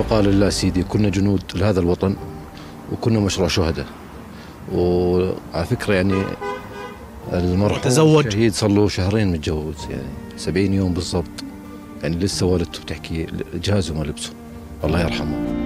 البقاء لله سيدي كنا جنود لهذا الوطن وكنا مشروع شهداء. وعلى فكرة يعني المرحوم تزوج. الشهيد صار له شهرين متجوز يعني 70 يوم بالضبط. يعني لسه والدته بتحكي جهازه ما لبسه. الله يرحمه.